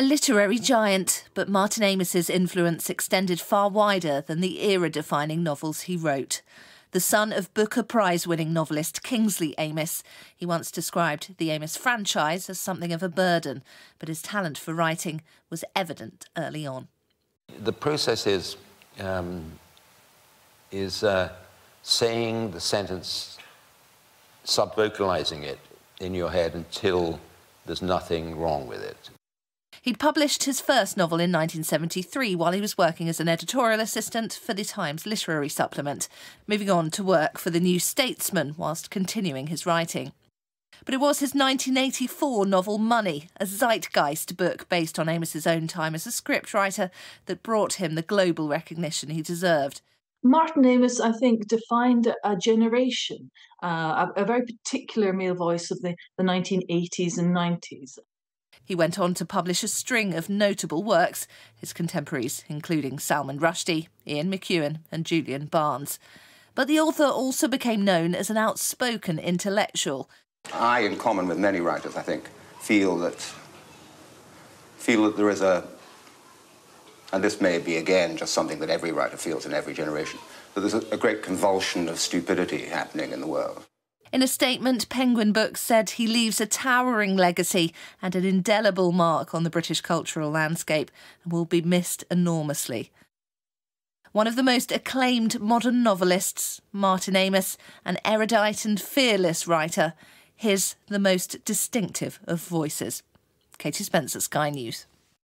A literary giant, but Martin Amis's influence extended far wider than the era defining novels he wrote. The son of Booker Prize winning novelist Kingsley Amis, he once described the Amis franchise as something of a burden, but his talent for writing was evident early on. The process is, um, is uh, saying the sentence, sub-vocalizing it in your head until there's nothing wrong with it. He'd published his first novel in 1973 while he was working as an editorial assistant for the Times literary supplement, moving on to work for the New Statesman whilst continuing his writing. But it was his 1984 novel Money, a zeitgeist book based on Amis's own time as a scriptwriter, that brought him the global recognition he deserved. Martin Amis, I think, defined a generation, uh, a, a, very particular male voice of the, the 1980s and 90s. He went on to publish a string of notable works, his contemporaries including Salman Rushdie, Ian McEwan, and Julian Barnes. But the author also became known as an outspoken intellectual. I, in common with many writers, I think, feel that feel that there is a and this may be again just something that every writer feels in every generation, that there's a, a great convulsion of stupidity happening in the world. In a statement, Penguin Books said he leaves a towering legacy and an indelible mark on the British cultural landscape and will be missed enormously. One of the most acclaimed modern novelists, Martin Amis, an erudite and fearless writer, his the most distinctive of voices. Katie Spencer, Sky News.